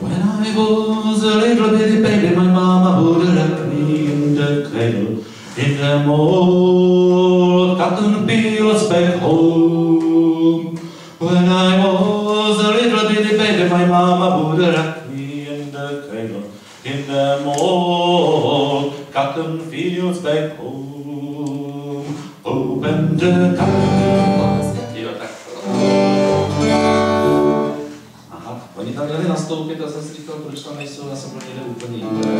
When I was a little bitty baby, my mama would rock me in the cradle in the old cotton fields back home. When I was a little bitty baby, my mama would rock me in the cradle in the old cotton fields back home. Open the cotton oni tam měli nastoupit a jsem si říkal, proč tam nejsou, já jsem pro ně jde úplně jinde.